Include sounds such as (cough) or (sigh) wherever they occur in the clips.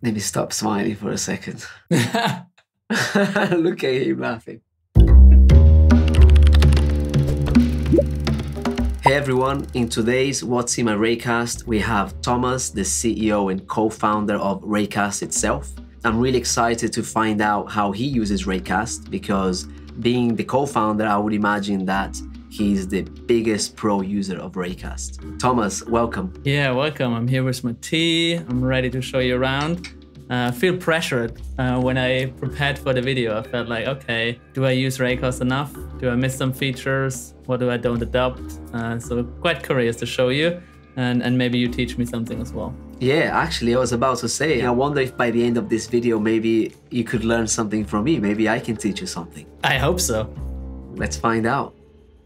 Let me stop smiling for a second. (laughs) (laughs) Look at him laughing. Hey everyone, in today's What's in My Raycast, we have Thomas, the CEO and co founder of Raycast itself. I'm really excited to find out how he uses Raycast because being the co founder, I would imagine that he's the biggest pro user of Raycast. Thomas, welcome. Yeah, welcome. I'm here with my tea. I'm ready to show you around. Uh, I feel pressured uh, when I prepared for the video. I felt like, okay, do I use Raycast enough? Do I miss some features? What do I don't adopt? Uh, so quite curious to show you, and and maybe you teach me something as well. Yeah, actually, I was about to say, I wonder if by the end of this video, maybe you could learn something from me. Maybe I can teach you something. I hope so. Let's find out.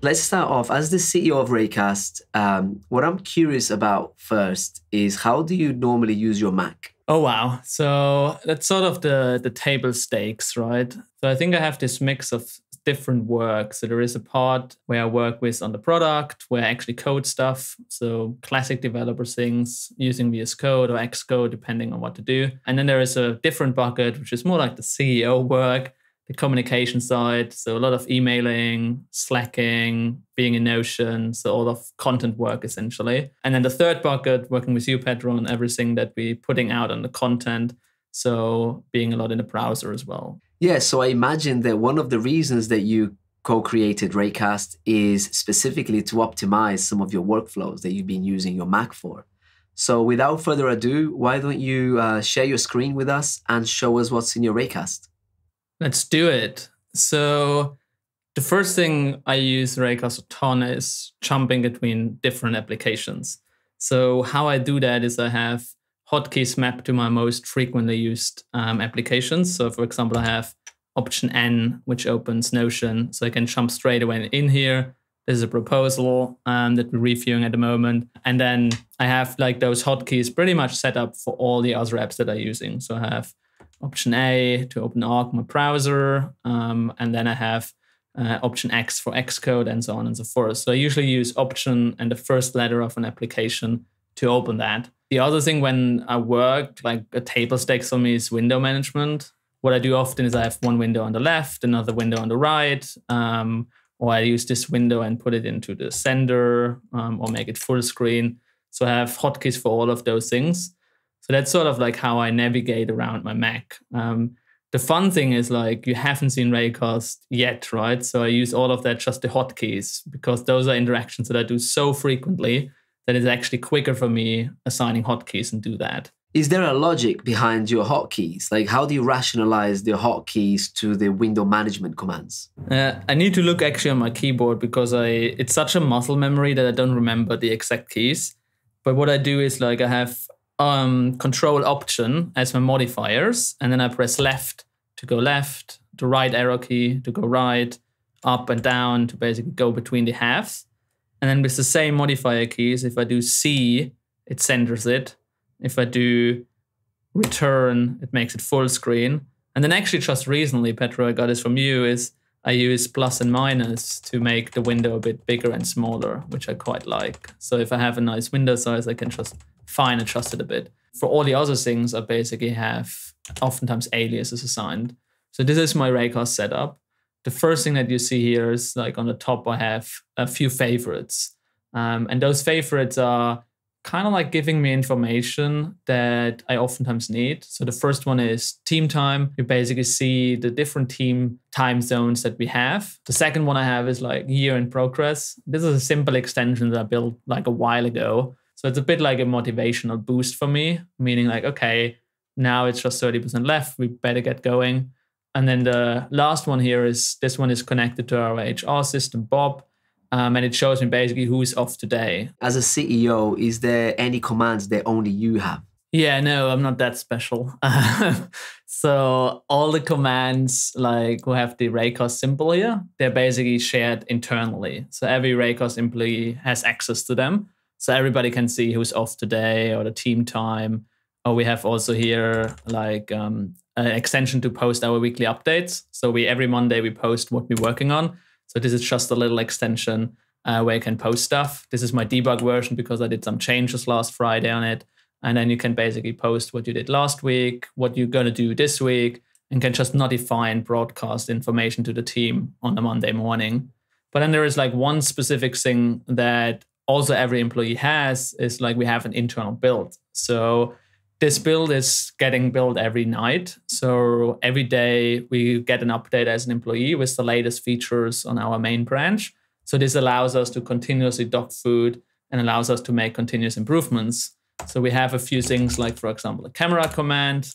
Let's start off. As the CEO of Raycast, um, what I'm curious about first is how do you normally use your Mac? Oh wow! So that's sort of the the table stakes, right? So I think I have this mix of different work. So there is a part where I work with on the product, where I actually code stuff. So classic developer things using VS Code or Xcode, depending on what to do. And then there is a different bucket, which is more like the CEO work, the communication side. So a lot of emailing, slacking, being in Notion. So all of content work essentially. And then the third bucket, working with you, Pedro, on everything that we're putting out on the content. So being a lot in the browser as well. Yeah. So I imagine that one of the reasons that you co-created Raycast is specifically to optimize some of your workflows that you've been using your Mac for. So without further ado, why don't you uh, share your screen with us and show us what's in your Raycast? Let's do it. So the first thing I use Raycast a ton is jumping between different applications. So how I do that is I have hotkeys mapped to my most frequently used um, applications. So for example, I have option N, which opens Notion. So I can jump straight away in here. This is a proposal um, that we're reviewing at the moment. And then I have like those hotkeys pretty much set up for all the other apps that I'm using. So I have option A to open Arc, my browser, um, and then I have uh, option X for Xcode and so on and so forth. So I usually use option and the first letter of an application to open that. The other thing when I work, like a table stakes for me is window management. What I do often is I have one window on the left, another window on the right, um, or I use this window and put it into the center um, or make it full screen. So I have hotkeys for all of those things. So that's sort of like how I navigate around my Mac. Um, the fun thing is like you haven't seen Raycast yet, right? So I use all of that just the hotkeys because those are interactions that I do so frequently that it's actually quicker for me assigning hotkeys and do that. Is there a logic behind your hotkeys? Like, how do you rationalize the hotkeys to the window management commands? Uh, I need to look actually on my keyboard because I it's such a muscle memory that I don't remember the exact keys. But what I do is like I have um, control option as my modifiers, and then I press left to go left, the right arrow key to go right, up and down to basically go between the halves. And then with the same modifier keys, if I do C, it centers it. If I do return, it makes it full screen. And then actually just recently, Pedro, I got this from you, is I use plus and minus to make the window a bit bigger and smaller, which I quite like. So if I have a nice window size, I can just fine adjust it a bit. For all the other things, I basically have oftentimes aliases assigned. So this is my Raycast setup. The first thing that you see here is like on the top, I have a few favorites. Um, and those favorites are kind of like giving me information that I oftentimes need. So the first one is team time. You basically see the different team time zones that we have. The second one I have is like year in progress. This is a simple extension that I built like a while ago. So it's a bit like a motivational boost for me, meaning like, okay, now it's just 30% left. We better get going. And then the last one here is this one is connected to our HR system, Bob. Um, and it shows me basically who's off today. As a CEO, is there any commands that only you have? Yeah, no, I'm not that special. (laughs) so all the commands, like who have the Raycast symbol here, they're basically shared internally. So every Raycast employee has access to them. So everybody can see who's off today or the team time. Or we have also here like um, an extension to post our weekly updates. So we every Monday we post what we're working on. So this is just a little extension uh, where you can post stuff. This is my debug version because I did some changes last Friday on it. And then you can basically post what you did last week, what you're going to do this week, and can just notify and broadcast information to the team on the Monday morning. But then there is like one specific thing that also every employee has is like we have an internal build. So this build is getting built every night. So every day we get an update as an employee with the latest features on our main branch. So this allows us to continuously dog food and allows us to make continuous improvements. So we have a few things like, for example, a camera command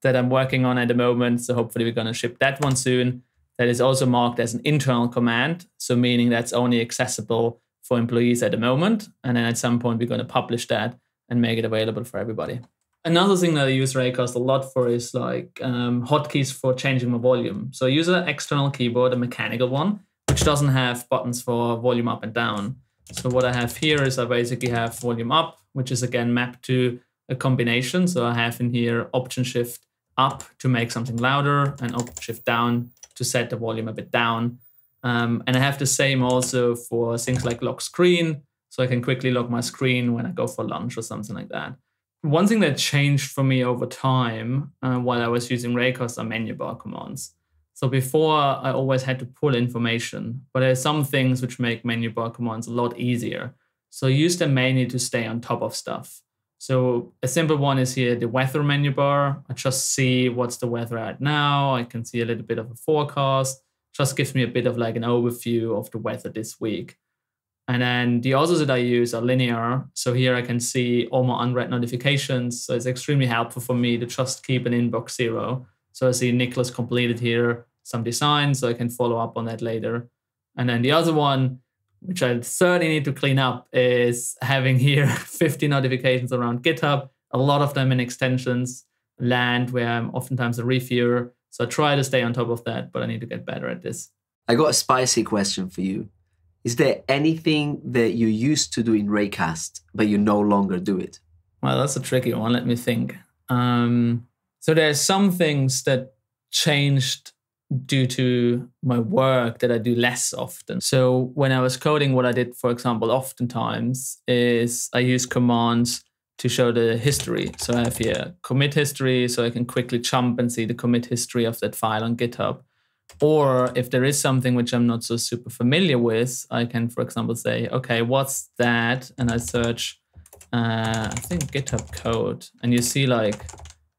that I'm working on at the moment. So hopefully we're going to ship that one soon. That is also marked as an internal command. So meaning that's only accessible for employees at the moment. And then at some point we're going to publish that and make it available for everybody. Another thing that I use Raycast a lot for is like um, hotkeys for changing my volume. So I use an external keyboard, a mechanical one, which doesn't have buttons for volume up and down. So what I have here is I basically have volume up, which is again mapped to a combination. So I have in here option shift up to make something louder and option shift down to set the volume a bit down. Um, and I have the same also for things like lock screen. So I can quickly lock my screen when I go for lunch or something like that. One thing that changed for me over time uh, while I was using Raycast are menu bar commands. So before I always had to pull information, but there are some things which make menu bar commands a lot easier. So use them mainly to stay on top of stuff. So a simple one is here the weather menu bar. I just see what's the weather at now. I can see a little bit of a forecast. Just gives me a bit of like an overview of the weather this week. And then the others that I use are Linear. So here I can see all my unread notifications. So it's extremely helpful for me to just keep an inbox zero. So I see Nicholas completed here some design, so I can follow up on that later. And then the other one, which I certainly need to clean up, is having here (laughs) 50 notifications around GitHub, a lot of them in extensions, land where I'm oftentimes a reviewer. So I try to stay on top of that, but I need to get better at this. I got a spicy question for you. Is there anything that you used to do in Raycast, but you no longer do it? Well, that's a tricky one. Let me think. Um, so there's some things that changed due to my work that I do less often. So when I was coding, what I did, for example, oftentimes is I use commands to show the history. So I have here commit history, so I can quickly jump and see the commit history of that file on GitHub. Or if there is something which I'm not so super familiar with, I can, for example, say, okay, what's that? And I search, uh, I think GitHub code. And you see, like,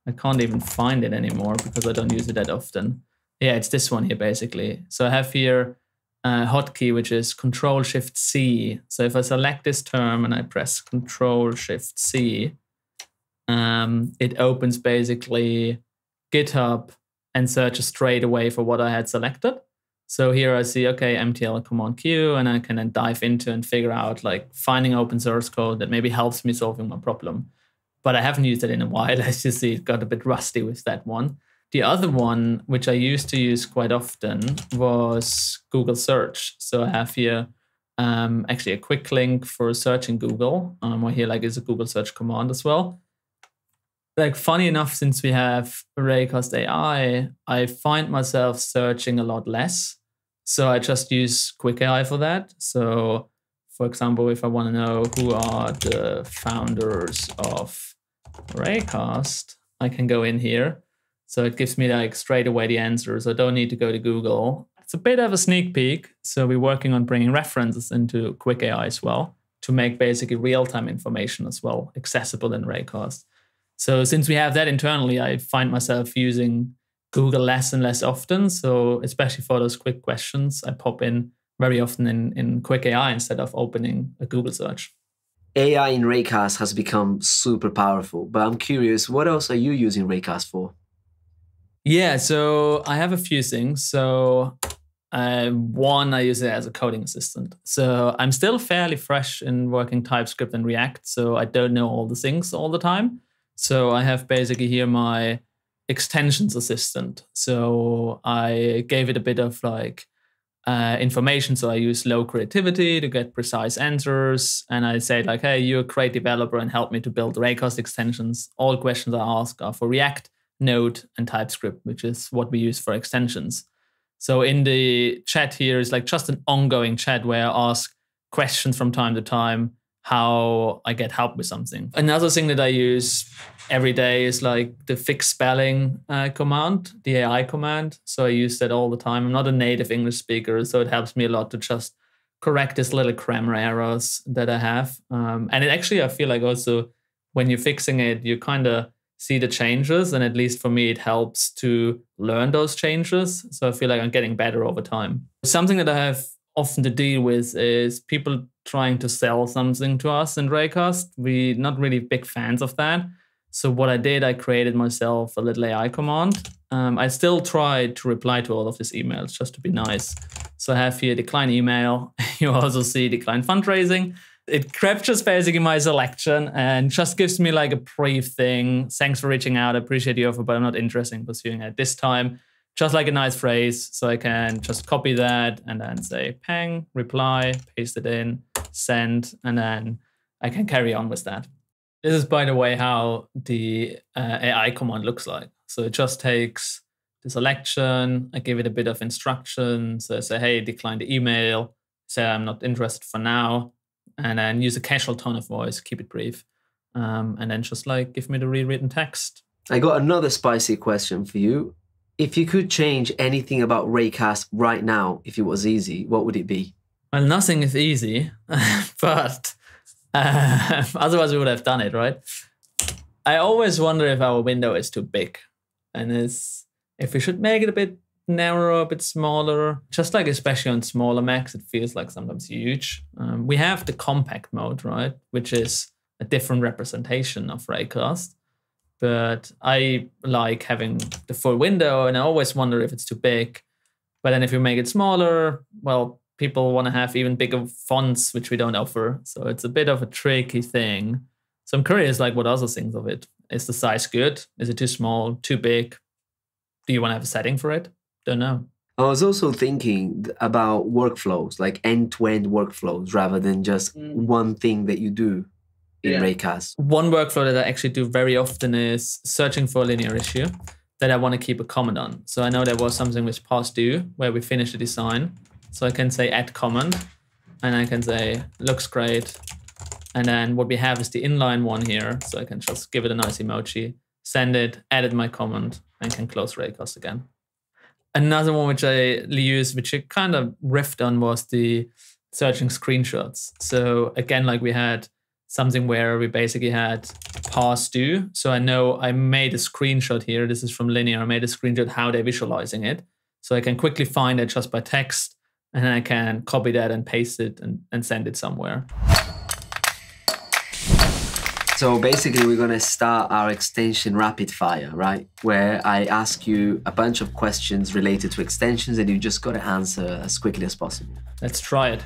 I can't even find it anymore because I don't use it that often. Yeah, it's this one here, basically. So I have here a hotkey, which is Control Shift C. So if I select this term and I press Control Shift C, um, it opens basically GitHub and searches straight away for what I had selected. So here I see, okay, MTL command Q, and I can then dive into and figure out like finding open source code that maybe helps me solving my problem. But I haven't used it in a while. (laughs) As you see, it got a bit rusty with that one. The other one, which I used to use quite often, was Google Search. So I have here um, actually a quick link for searching Google. Um, or here like is a Google Search command as well like funny enough, since we have Raycast AI, I find myself searching a lot less. So I just use Quick AI for that. So, for example, if I want to know who are the founders of Raycast, I can go in here. So it gives me like straight away the answers. I don't need to go to Google. It's a bit of a sneak peek. So we're working on bringing references into Quick AI as well to make basically real time information as well accessible in Raycast. So since we have that internally, I find myself using Google less and less often. So especially for those quick questions, I pop in very often in, in Quick AI instead of opening a Google search. AI in Raycast has become super powerful, but I'm curious, what else are you using Raycast for? Yeah, so I have a few things. So uh, one, I use it as a coding assistant. So I'm still fairly fresh in working TypeScript and React, so I don't know all the things all the time. So I have basically here my extensions assistant. So I gave it a bit of like uh, information. So I use low creativity to get precise answers. And I say like, hey, you're a great developer and help me to build Raycast extensions. All questions I ask are for React, Node, and TypeScript, which is what we use for extensions. So in the chat here is like just an ongoing chat where I ask questions from time to time how I get help with something. Another thing that I use every day is like the fix spelling uh, command, the AI command. So I use that all the time. I'm not a native English speaker, so it helps me a lot to just correct these little grammar errors that I have. Um, and it actually, I feel like also when you're fixing it, you kind of see the changes. And at least for me, it helps to learn those changes. So I feel like I'm getting better over time. Something that I have often to deal with is people trying to sell something to us in Raycast. We're not really big fans of that. So what I did, I created myself a little AI command. Um, I still try to reply to all of these emails just to be nice. So I have here decline email. (laughs) you also see decline fundraising. It captures basically my selection and just gives me like a brief thing. Thanks for reaching out. I appreciate your offer, but I'm not interested in pursuing it this time just like a nice phrase. So I can just copy that and then say pang, reply, paste it in, send, and then I can carry on with that. This is, by the way, how the uh, AI command looks like. So it just takes the selection, I give it a bit of instruction. So I say, hey, decline the email, say I'm not interested for now, and then use a casual tone of voice, keep it brief. Um, and then just like give me the rewritten text. I got another spicy question for you. If you could change anything about Raycast right now, if it was easy, what would it be? Well, nothing is easy, (laughs) but uh, (laughs) otherwise we would have done it, right? I always wonder if our window is too big, and is if we should make it a bit narrower, a bit smaller. Just like especially on smaller Macs, it feels like sometimes huge. Um, we have the compact mode, right, which is a different representation of Raycast but I like having the full window and I always wonder if it's too big. But then if you make it smaller, well, people want to have even bigger fonts, which we don't offer. So it's a bit of a tricky thing. So I'm curious, like, what other things of it? Is the size good? Is it too small, too big? Do you want to have a setting for it? Don't know. I was also thinking about workflows, like end to end workflows, rather than just mm. one thing that you do in yeah. Raycast? One workflow that I actually do very often is searching for a Linear issue that I want to keep a comment on. So I know there was something which past due where we finished the design. So I can say add comment and I can say looks great. And then what we have is the inline one here. So I can just give it a nice emoji, send it, edit my comment, and can close Raycast again. Another one which I use, which I kind of riffed on, was the searching screenshots. So again, like we had something where we basically had past due. So I know I made a screenshot here. This is from Linear. I made a screenshot how they're visualizing it. So I can quickly find it just by text and then I can copy that and paste it and, and send it somewhere. So basically, we're going to start our extension rapid fire, right? Where I ask you a bunch of questions related to extensions and you just got to answer as quickly as possible. Let's try it.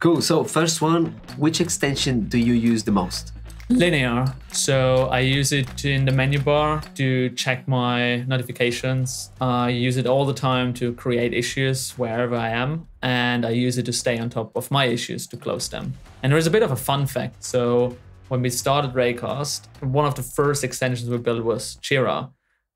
Cool. So first one, which extension do you use the most? Linear. So I use it in the menu bar to check my notifications. I use it all the time to create issues wherever I am. And I use it to stay on top of my issues to close them. And there's a bit of a fun fact. So when we started Raycast, one of the first extensions we built was Jira.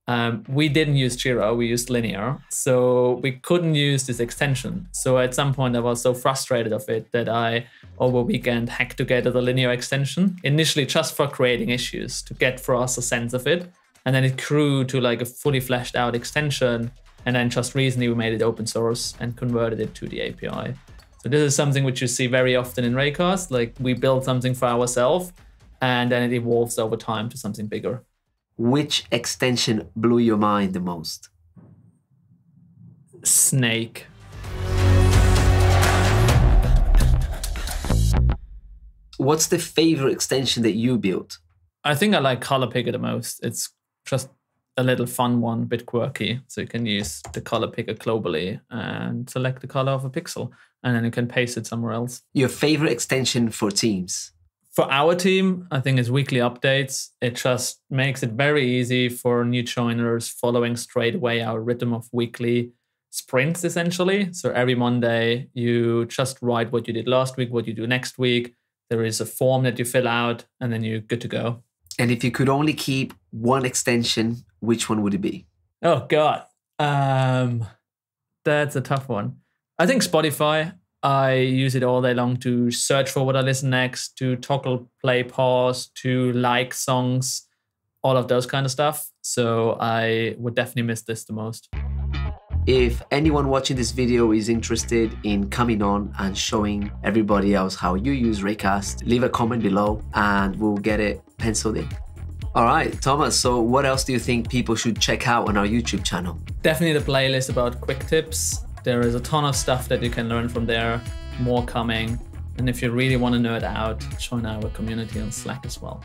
Um, we didn't use Jira, we used Linear. So we couldn't use this extension. So at some point, I was so frustrated of it that I, over weekend, hacked together the Linear extension, initially just for creating issues to get for us a sense of it. And then it grew to like a fully fleshed out extension. And then just recently, we made it open source and converted it to the API. So this is something which you see very often in Raycast. Like we build something for ourselves and then it evolves over time to something bigger. Which extension blew your mind the most? Snake. What's the favorite extension that you built? I think I like Color Picker the most. It's just a little fun one, a bit quirky. So you can use the color picker globally and select the color of a pixel, and then you can paste it somewhere else. Your favorite extension for Teams? For our team, I think it's weekly updates. It just makes it very easy for new joiners following straight away our rhythm of weekly sprints, essentially. So every Monday, you just write what you did last week, what you do next week. There is a form that you fill out, and then you're good to go. And if you could only keep one extension, which one would it be? Oh God, um, that's a tough one. I think Spotify I use it all day long to search for what I listen next, to toggle play pause, to like songs, all of those kind of stuff. So I would definitely miss this the most. If anyone watching this video is interested in coming on and showing everybody else how you use Raycast, leave a comment below and we'll get it penciled in. All right, Thomas, so what else do you think people should check out on our YouTube channel? Definitely the playlist about quick tips. There is a ton of stuff that you can learn from there, more coming. And if you really want to nerd out, join our community on Slack as well.